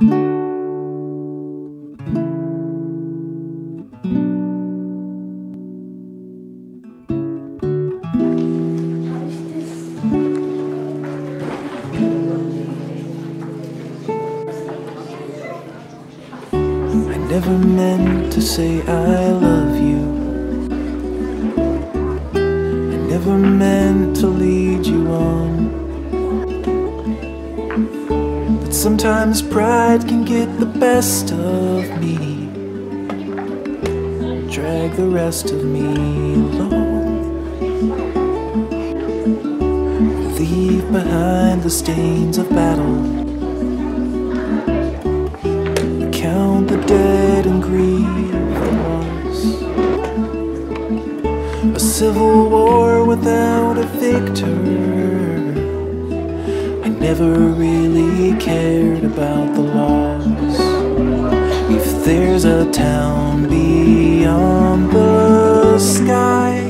I never meant to say I love you. I never meant to lead you on. Sometimes pride can get the best of me, drag the rest of me along. Leave behind the stains of battle. Count the dead and grieve the loss. A civil war without a victor. Never really cared about the laws. If there's a town beyond the sky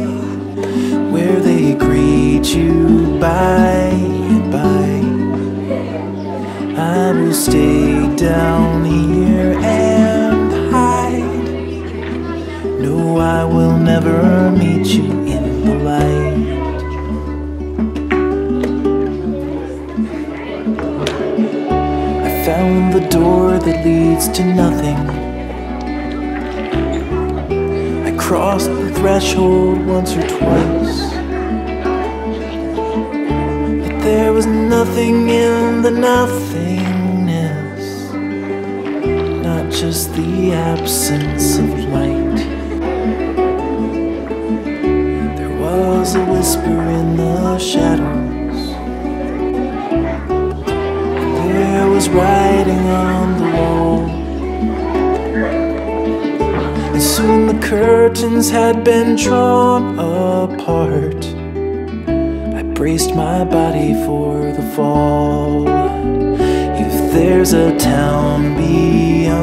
where they greet you by and by. I will stay down here found the door that leads to nothing. I crossed the threshold once or twice. But there was nothing in the nothingness, not just the absence of light. There was a whisper in the shadows. Was writing on the wall. And soon the curtains had been drawn apart. I braced my body for the fall. If there's a town beyond